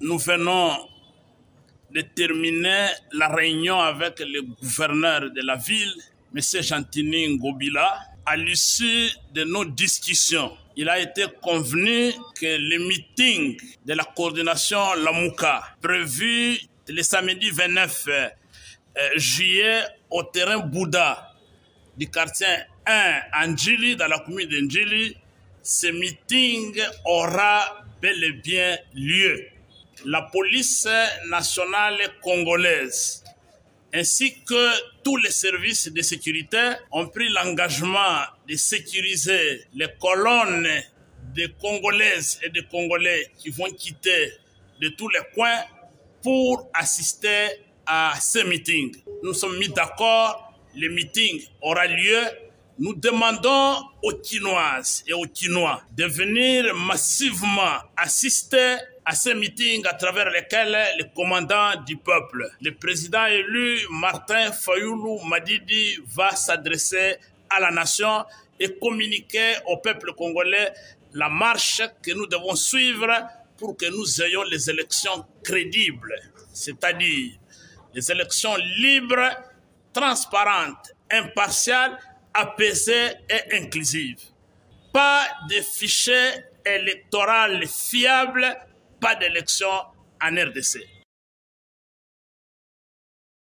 nous venons de terminer la réunion avec le gouverneur de la ville, M. Chantini Ngobila. À l'issue de nos discussions, il a été convenu que le meeting de la coordination Lamouka, prévu le samedi 29 juillet au terrain Bouddha du quartier 1 Anjili, dans la commune d'Anjili, ce meeting aura bel et bien lieu. La police nationale congolaise ainsi que tous les services de sécurité ont pris l'engagement de sécuriser les colonnes de Congolaises et de Congolais qui vont quitter de tous les coins pour assister à ce meeting. Nous sommes mis d'accord, le meeting aura lieu. Nous demandons aux Quinoises et aux Quinois de venir massivement assister à ce meeting à travers lequel le commandant du peuple, le président élu Martin Fayoulou Madidi va s'adresser à la nation et communiquer au peuple congolais la marche que nous devons suivre pour que nous ayons les élections crédibles, c'est-à-dire des élections libres, transparentes, impartiales, apaisées et inclusives. Pas de fichier électoral fiable, pas d'élection en RDC.